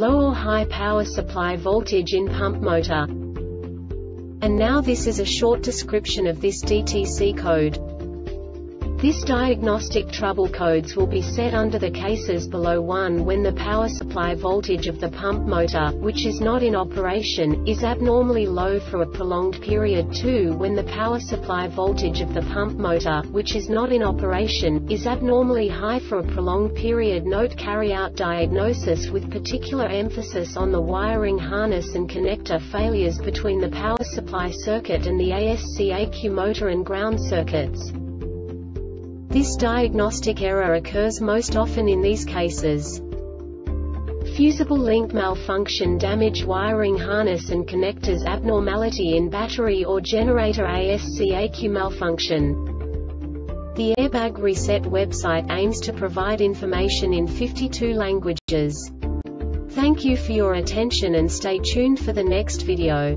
low or high power supply voltage in pump motor. And now this is a short description of this DTC code. This diagnostic trouble codes will be set under the cases below 1 when the power supply voltage of the pump motor, which is not in operation, is abnormally low for a prolonged period 2 when the power supply voltage of the pump motor, which is not in operation, is abnormally high for a prolonged period Note carry out diagnosis with particular emphasis on the wiring harness and connector failures between the power supply circuit and the ASC-ECU motor and ground circuits. This diagnostic error occurs most often in these cases. Fusible link malfunction damage wiring harness and connectors abnormality in battery or generator ASC-ECU malfunction. The Airbag Reset website aims to provide information in 52 languages. Thank you for your attention and stay tuned for the next video.